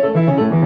thank you